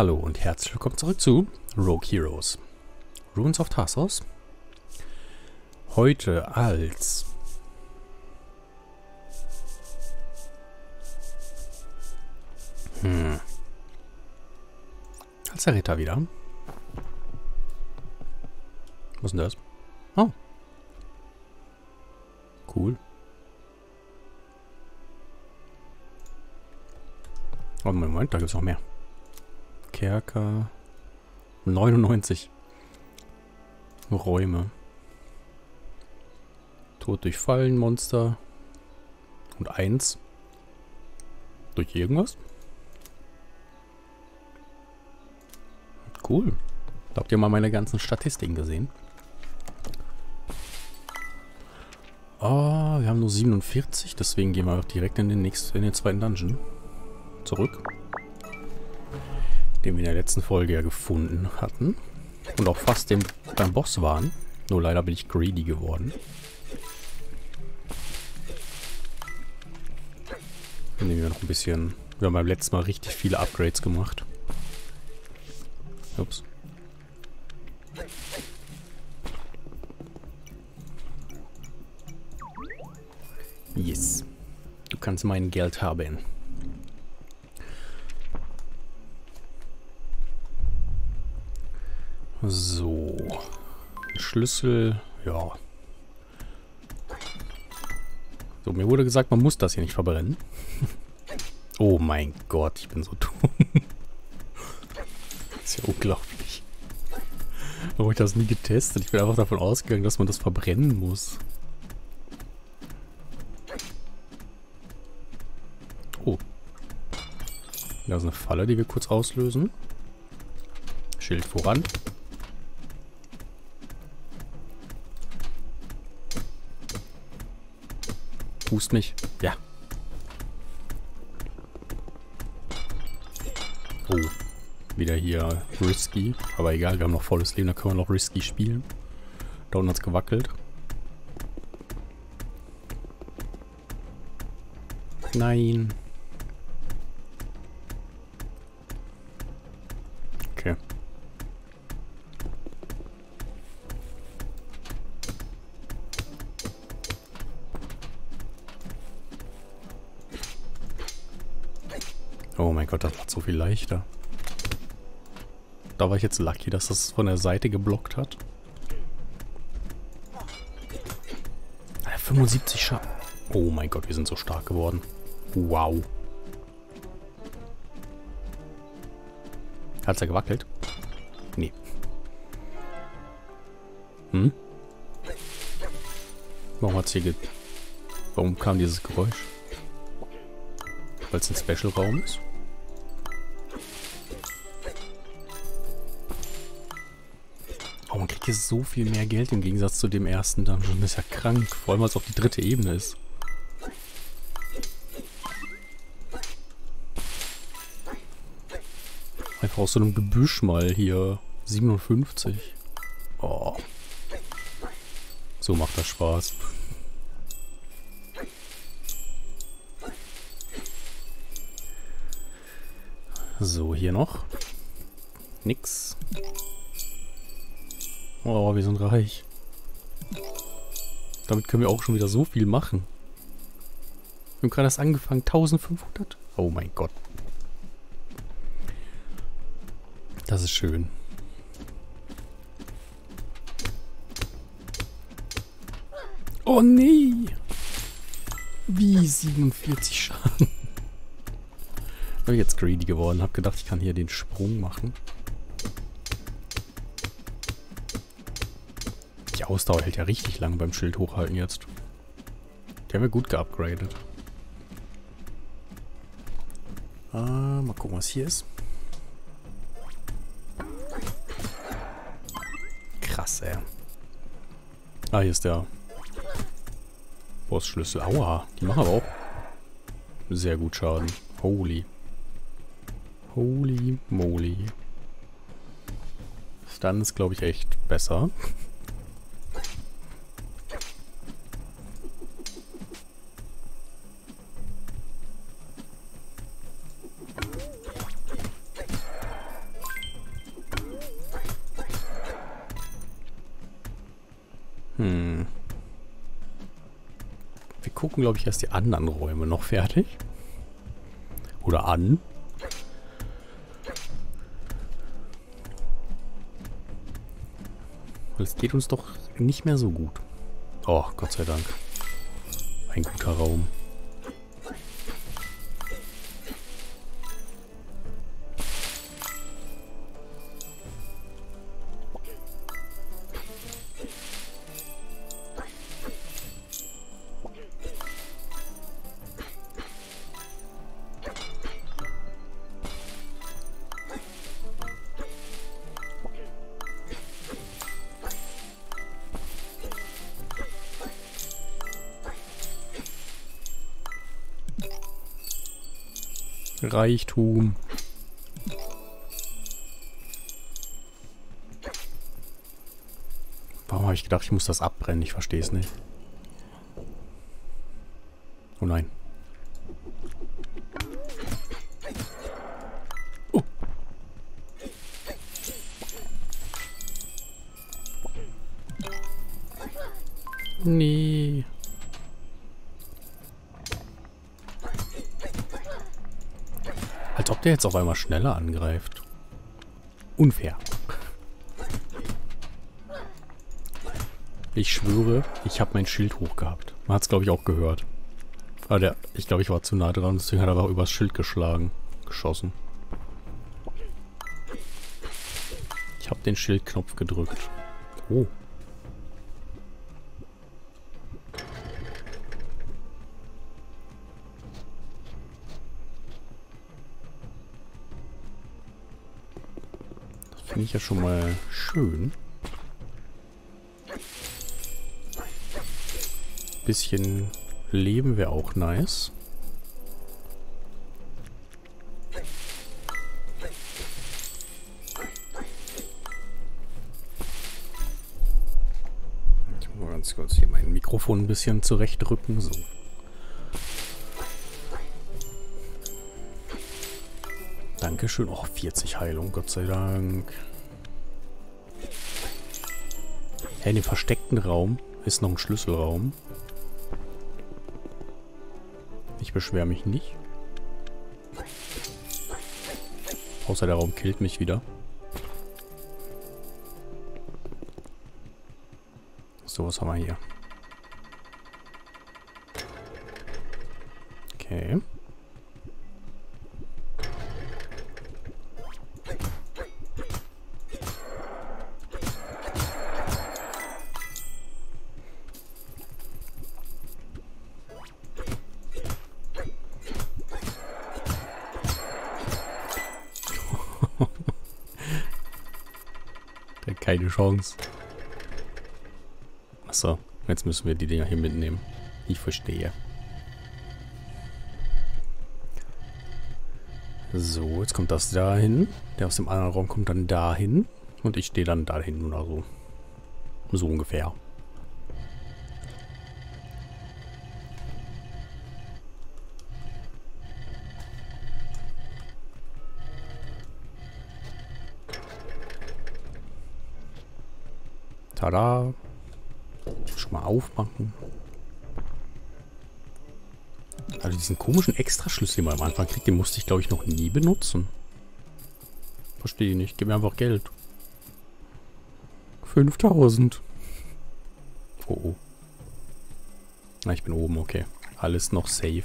Hallo und herzlich willkommen zurück zu Rogue Heroes. Runes of Tassos. Heute als hm. Als der Ritter wieder. Was ist denn das? Oh. Cool. Oh, Moment, da gibt es noch mehr. Kerker. 99 Räume. Tod durch Fallenmonster. Und eins. Durch irgendwas? Cool. Habt ihr mal meine ganzen Statistiken gesehen? Oh, wir haben nur 47, deswegen gehen wir direkt in den nächsten, in den zweiten Dungeon. Zurück den wir in der letzten Folge ja gefunden hatten. Und auch fast dem, beim Boss waren. Nur leider bin ich greedy geworden. Dann nehmen wir noch ein bisschen... Wir haben beim letzten Mal richtig viele Upgrades gemacht. Ups. Yes. Du kannst mein Geld haben. So. Schlüssel, ja. So, mir wurde gesagt, man muss das hier nicht verbrennen. oh mein Gott, ich bin so dumm. ist ja unglaublich. Warum habe ich das nie getestet? Ich bin einfach davon ausgegangen, dass man das verbrennen muss. Oh. Da ist eine Falle, die wir kurz auslösen. Schild voran. Hust mich. Ja. Oh. Wieder hier risky. Aber egal, wir haben noch volles Leben, da können wir noch risky spielen. Da unten hat gewackelt. Nein. Viel leichter. Da war ich jetzt lucky, dass das von der Seite geblockt hat. 75 Schaden. Oh mein Gott, wir sind so stark geworden. Wow. Hat's er gewackelt? Nee. Hm? Warum hat's hier ge... Warum kam dieses Geräusch? Weil es ein Special-Raum ist? Hier so viel mehr Geld im Gegensatz zu dem ersten Dungeon. Das ist ja krank. Vor allem, weil es auf die dritte Ebene ist. Einfach aus so einem Gebüsch mal hier. 57. Oh. So macht das Spaß. So, hier noch. Nix. Oh, wir sind reich. Damit können wir auch schon wieder so viel machen. Wir haben gerade erst angefangen. 1500? Oh mein Gott. Das ist schön. Oh nee. Wie 47 Schaden. Ich bin jetzt greedy geworden. Hab gedacht, ich kann hier den Sprung machen. Ausdauer hält ja richtig lang beim Schild hochhalten jetzt. Der haben wir gut geupgradet. Ah, mal gucken, was hier ist. Krass, ey. Ah, hier ist der Bossschlüssel. Aua, die machen aber auch sehr gut Schaden. Holy. Holy moly. Dann ist, glaube ich, echt besser. Gucken, glaube ich, erst die anderen Räume noch fertig. Oder an. Weil es geht uns doch nicht mehr so gut. Oh, Gott sei Dank. Ein guter Raum. Reichtum. Warum habe ich gedacht, ich muss das abbrennen? Ich verstehe es nicht. Ob der jetzt auf einmal schneller angreift. Unfair. Ich schwöre, ich habe mein Schild hochgehabt. Man hat es, glaube ich, auch gehört. Aber der, ich glaube, ich war zu nah dran, deswegen hat er aber übers Schild geschlagen. Geschossen. Ich habe den Schildknopf gedrückt. Oh. Finde ich ja schon mal schön. Bisschen Leben wäre auch nice. Ich muss mal ganz kurz hier mein Mikrofon ein bisschen zurechtrücken. So. Dankeschön. Oh, 40 Heilung, Gott sei Dank. Hey, in dem versteckten Raum ist noch ein Schlüsselraum. Ich beschwere mich nicht. Außer der Raum killt mich wieder. So, was haben wir hier? Okay. Keine Chance. Achso, jetzt müssen wir die Dinger hier mitnehmen. Ich verstehe. So, jetzt kommt das dahin. Der aus dem anderen Raum kommt dann dahin. Und ich stehe dann dahin oder so. So ungefähr. Aufmachen. Also diesen komischen Extraschlüssel, den man am Anfang kriegt, den musste ich, glaube ich, noch nie benutzen. Verstehe nicht. Gib mir einfach Geld. 5000. Oh, oh. Na, ich bin oben, okay. Alles noch safe.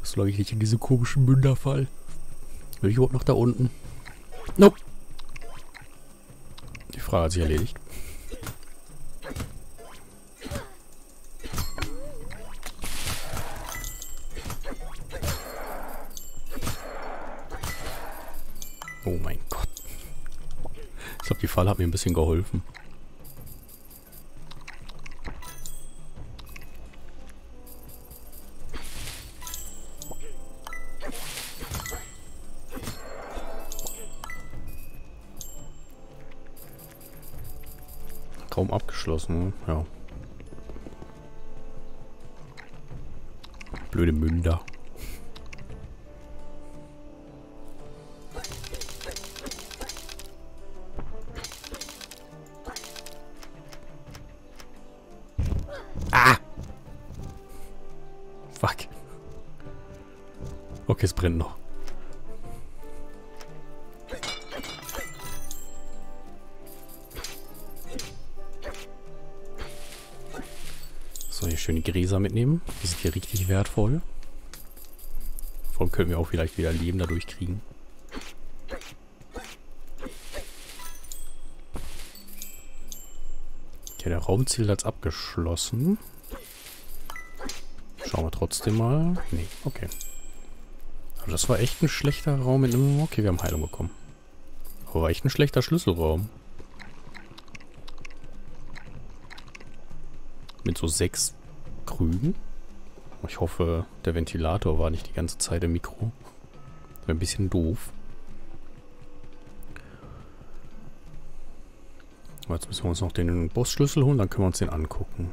Was glaube ich nicht in diese komischen Münderfall? Will ich überhaupt noch da unten? Nope. Frage hat sich erledigt. Oh mein Gott. Ich glaube, die Falle hat mir ein bisschen geholfen. Kaum abgeschlossen. Ja. Blöde Münder. Hier schöne Gräser mitnehmen. Die sind hier richtig wertvoll. Vor allem können wir auch vielleicht wieder Leben dadurch kriegen. Okay, der Raumziel als abgeschlossen. Schauen wir trotzdem mal. Nee, okay. Also das war echt ein schlechter Raum mit einem... Okay, wir haben Heilung bekommen. Aber war echt ein schlechter Schlüsselraum. Mit so sechs Krügen. Ich hoffe, der Ventilator war nicht die ganze Zeit im Mikro. Wäre ein bisschen doof. Jetzt müssen wir uns noch den Bossschlüssel holen, dann können wir uns den angucken.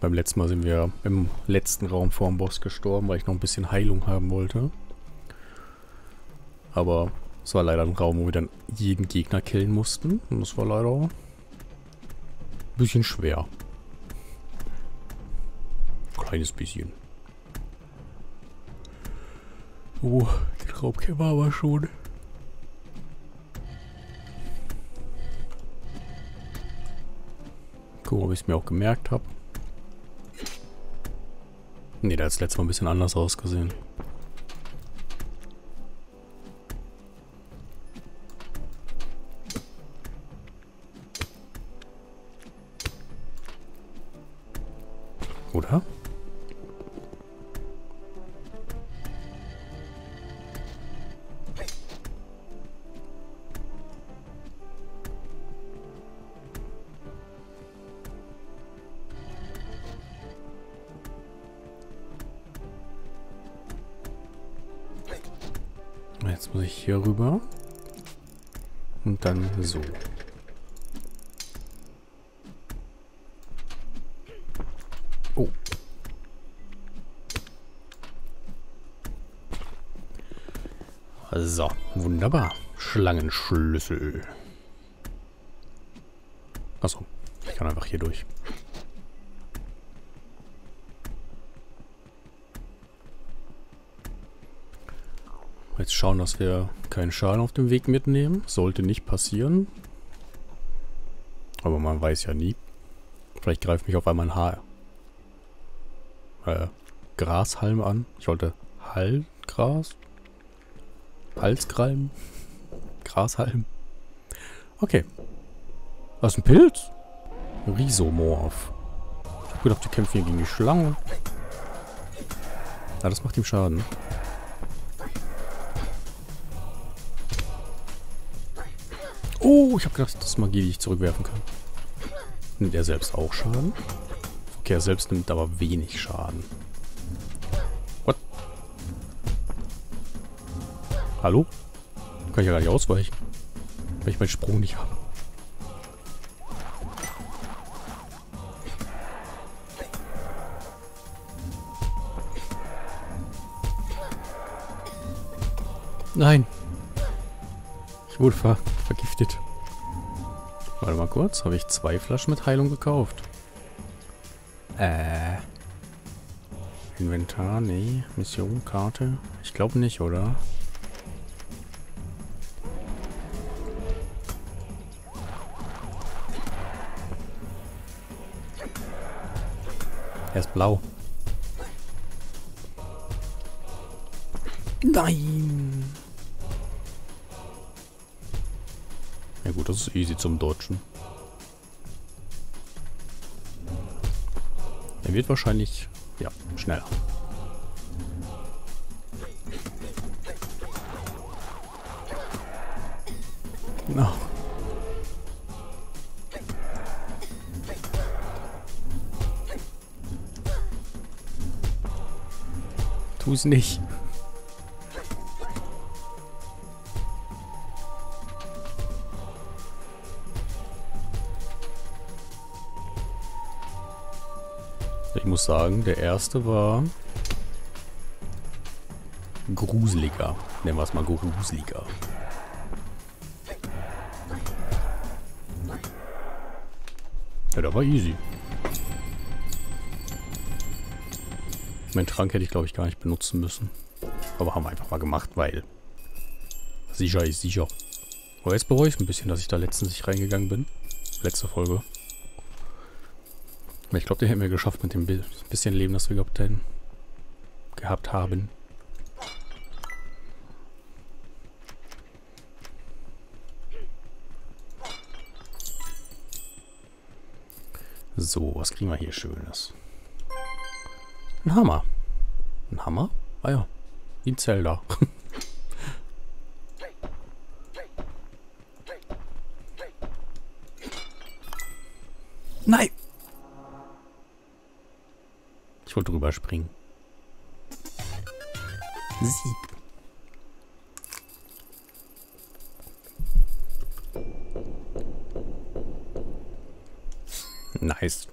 Beim letzten Mal sind wir im letzten Raum vor dem Boss gestorben, weil ich noch ein bisschen Heilung haben wollte. Aber es war leider ein Raum, wo wir dann jeden Gegner killen mussten. Und das war leider ein bisschen schwer. Kleines bisschen. Oh, die Raubkämmer aber schon. Gucken, ob ich es mir auch gemerkt habe. Ne, der hat das letzte Mal ein bisschen anders ausgesehen. Oder? Muss ich hier rüber. Und dann so. Oh. So, wunderbar. Schlangenschlüssel. Achso, ich kann einfach hier durch. Jetzt schauen, dass wir keinen Schaden auf dem Weg mitnehmen. Sollte nicht passieren. Aber man weiß ja nie. Vielleicht greift mich auf einmal ein Haar. Äh, Grashalm an. Ich wollte Halgras. Halskralm. Grashalm. Okay. Was ist ein Pilz? Rhizomorph. Ich hab gedacht, die kämpfen hier gegen die Schlange. Ja, das macht ihm Schaden. Oh, ich habe gedacht, das ist Magie, die ich zurückwerfen kann. Nimmt er selbst auch Schaden? Okay, er selbst nimmt aber wenig Schaden. What? Hallo? Kann ich ja gar nicht ausweichen. Weil ich meinen Sprung nicht habe. Nein. Ich wurde ver vergiftet. Warte mal kurz. Habe ich zwei Flaschen mit Heilung gekauft? Äh. Inventar, nee. Mission, Karte. Ich glaube nicht, oder? Er ist blau. Nein! Ist easy zum Dodgen. Er wird wahrscheinlich, ja, schneller. No. Tu es nicht. Ich muss sagen, der erste war gruseliger. Nennen wir es mal gruseliger. Ja, der war easy. Mein Trank hätte ich, glaube ich, gar nicht benutzen müssen. Aber haben wir einfach mal gemacht, weil sicher ist sicher. Aber jetzt bereue ich ein bisschen, dass ich da letztens nicht reingegangen bin. Letzte Folge. Ich glaube, den hätten wir geschafft mit dem bisschen Leben, das wir gehabt hätten. Gehabt haben. So, was kriegen wir hier Schönes? Ein Hammer. Ein Hammer? Ah ja. Wie ein Zelda. Nein! Ich wollte drüber springen. Sieb. Nice.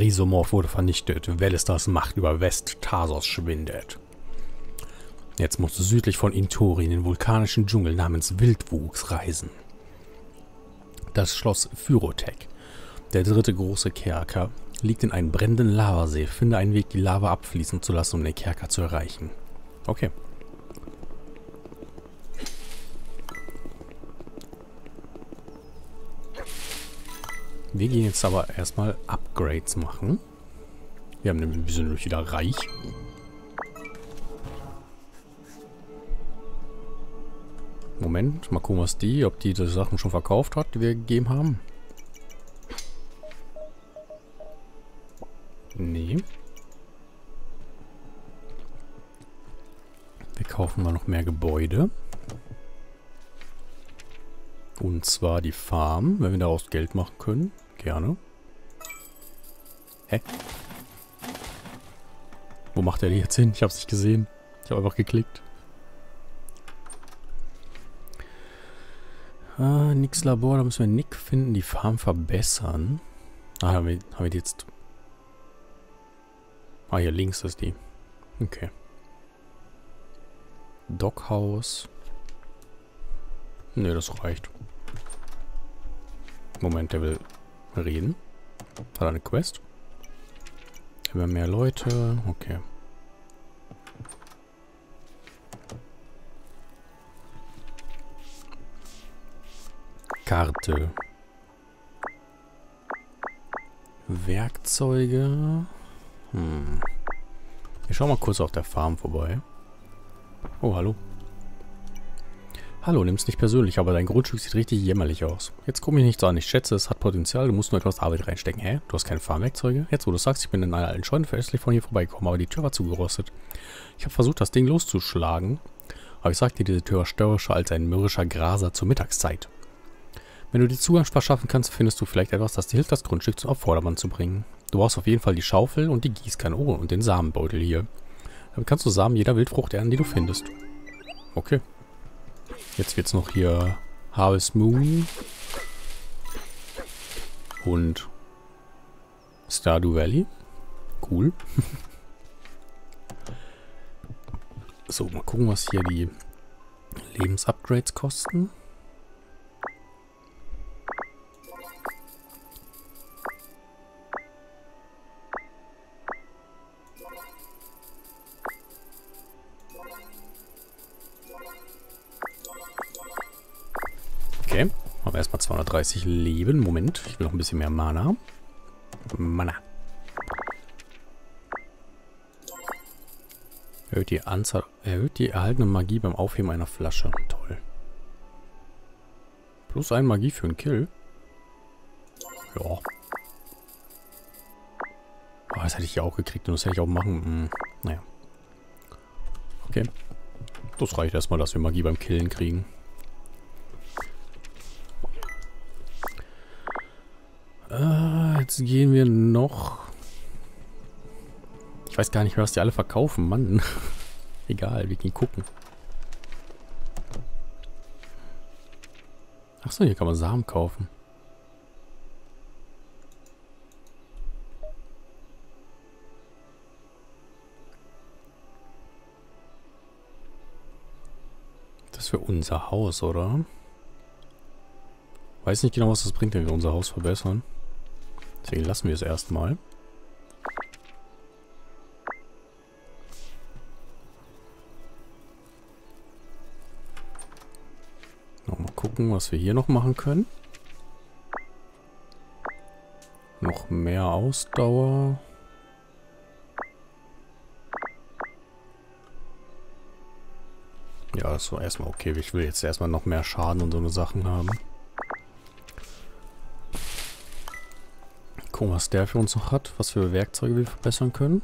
Der Rhizomorph wurde vernichtet. Velestars Macht über West-Tarsos schwindet. Jetzt musst du südlich von Intori in den vulkanischen Dschungel namens Wildwuchs reisen. Das Schloss Phyrotek, der dritte große Kerker, liegt in einem brennenden Lavasee. Finde einen Weg, die Lava abfließen zu lassen, um den Kerker zu erreichen. Okay. Wir gehen jetzt aber erstmal Upgrades machen. Wir haben nämlich, wir sind nämlich wieder reich. Moment, mal gucken, was die, ob die die Sachen schon verkauft hat, die wir gegeben haben. Nee. Wir kaufen mal noch mehr Gebäude. Und zwar die Farm, wenn wir daraus Geld machen können. Gerne. Hä? Wo macht er die jetzt hin? Ich hab's nicht gesehen. Ich habe einfach geklickt. Ah, nix Labor, da müssen wir Nick finden, die Farm verbessern. Ah, haben wir, haben wir die jetzt... Ah, hier links ist die. Okay. Dockhaus. Ne, das reicht. Moment, der will reden. Hat er eine Quest? Wir mehr Leute? Okay. Karte. Werkzeuge. Hm. Ich schau mal kurz auf der Farm vorbei. Oh, hallo. Hallo, nimm's nicht persönlich, aber dein Grundstück sieht richtig jämmerlich aus. Jetzt komm ich nicht so an. Ich schätze, es hat Potenzial, du musst nur etwas Arbeit reinstecken. Hä? Du hast keine Farmwerkzeuge? Jetzt, wo du sagst, ich bin in einer alten Scheune veröstlich von hier vorbeigekommen, aber die Tür war zugerostet. Ich habe versucht, das Ding loszuschlagen, aber ich sagte, diese Tür war störrischer als ein mürrischer Graser zur Mittagszeit. Wenn du die Zugangspass schaffen kannst, findest du vielleicht etwas, das dir hilft, das Grundstück auf Vordermann zu bringen. Du brauchst auf jeden Fall die Schaufel und die Gießkanne. Oh, und den Samenbeutel hier. Damit kannst du Samen jeder Wildfrucht ernten, die du findest. Okay. Jetzt wird's noch hier Harvest Moon. Und Stardew Valley. Cool. so, mal gucken, was hier die Lebensupgrades kosten. Haben erstmal 230 Leben. Moment, ich will noch ein bisschen mehr Mana. Mana. Erhöht die Anzahl, erhöht die erhaltene Magie beim Aufheben einer Flasche. Toll. Plus ein Magie für einen Kill. Ja. Oh, das hätte ich ja auch gekriegt und das hätte ich auch machen. Hm, naja. Okay. Das reicht erstmal, dass wir Magie beim Killen kriegen. jetzt gehen wir noch... Ich weiß gar nicht mehr, was die alle verkaufen, Mann. Egal, wir gehen gucken. Achso, hier kann man Samen kaufen. Das für unser Haus, oder? Weiß nicht genau, was das bringt, wenn wir unser Haus verbessern. Deswegen lassen wir es erstmal. Mal gucken, was wir hier noch machen können. Noch mehr Ausdauer. Ja, das war erstmal okay. Ich will jetzt erstmal noch mehr Schaden und so eine Sachen haben. Gucken, was der für uns noch hat. Was für Werkzeuge wir verbessern können.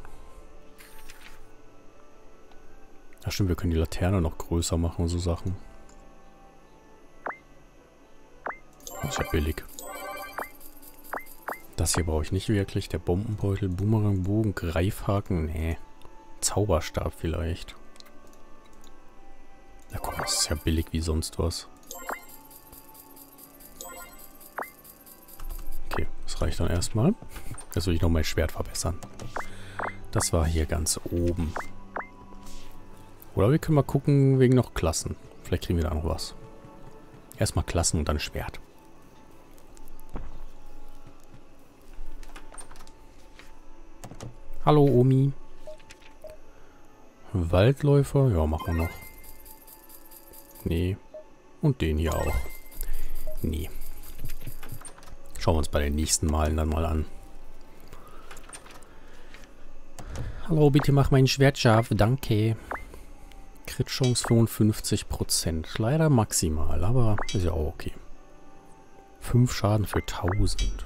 Ja stimmt, wir können die Laterne noch größer machen und so Sachen. Das ist ja billig. Das hier brauche ich nicht wirklich. Der Bombenbeutel, Boomerangbogen, Greifhaken. Nee. Zauberstab vielleicht. Na komm, das ist ja billig wie sonst was. Reicht dann erstmal. Jetzt will ich noch mein Schwert verbessern. Das war hier ganz oben. Oder wir können mal gucken wegen noch Klassen. Vielleicht kriegen wir da noch was. Erstmal Klassen und dann Schwert. Hallo Omi. Waldläufer, ja, machen wir noch. Nee. Und den hier auch. Nee. Schauen wir uns bei den nächsten Malen dann mal an. Hallo, bitte mach mein Schwert scharf. Danke. Crit-Chance 55%. Leider maximal, aber ist ja auch okay. 5 Schaden für 1000.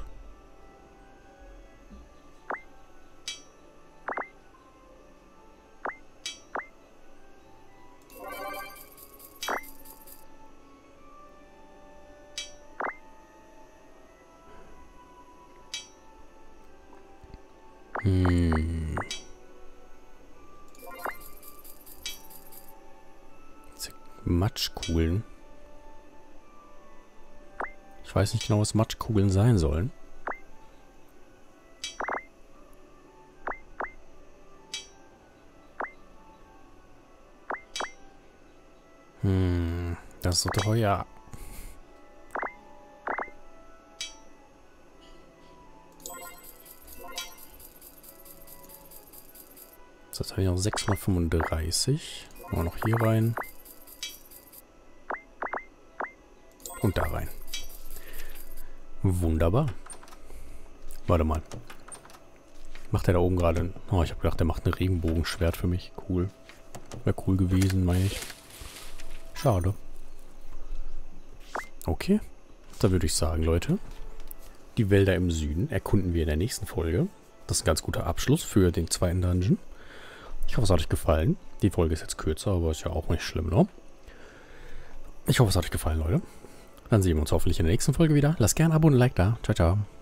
Matschkugeln. Ich weiß nicht genau, was Matschkugeln sein sollen. Hm, das ist so teuer. Jetzt habe ich noch 635. Machen wir noch hier rein. Und da rein. Wunderbar. Warte mal. Macht er da oben gerade... Oh, ich habe gedacht, der macht ein Regenbogenschwert für mich. Cool. Wäre cool gewesen, meine ich. Schade. Okay. Da würde ich sagen, Leute. Die Wälder im Süden erkunden wir in der nächsten Folge. Das ist ein ganz guter Abschluss für den zweiten Dungeon. Ich hoffe, es hat euch gefallen. Die Folge ist jetzt kürzer, aber ist ja auch nicht schlimm, ne? Ich hoffe, es hat euch gefallen, Leute. Dann sehen wir uns hoffentlich in der nächsten Folge wieder. Lasst gerne ein Abo und ein Like da. Ciao, ciao.